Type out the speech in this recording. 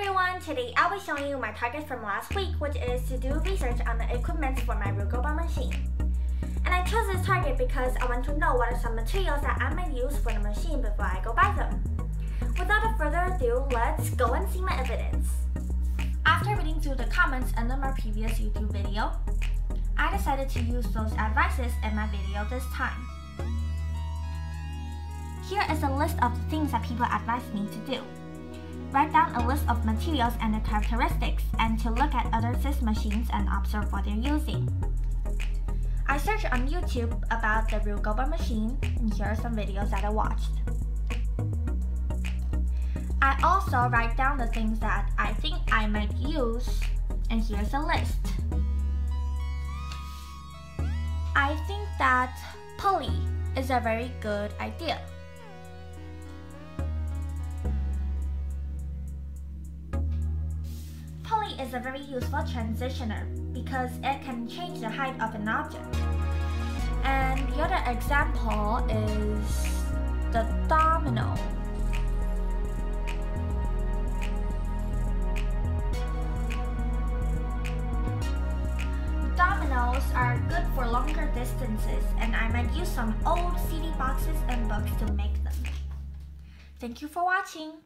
everyone, today I'll be showing you my target from last week which is to do research on the equipment for my Rube Goldberg machine. And I chose this target because I want to know what are some materials that I might use for the machine before I go buy them. Without a further ado, let's go and see my evidence. After reading through the comments under my previous YouTube video, I decided to use those advices in my video this time. Here is a list of the things that people advise me to do. Write down a list of materials and their characteristics and to look at other SIS machines and observe what they're using. I searched on YouTube about the Rube Goldberg machine and here are some videos that I watched. I also write down the things that I think I might use and here's a list. I think that pulley is a very good idea. Is a very useful transitioner because it can change the height of an object. And the other example is the domino. Dominoes are good for longer distances and I might use some old CD boxes and books to make them. Thank you for watching.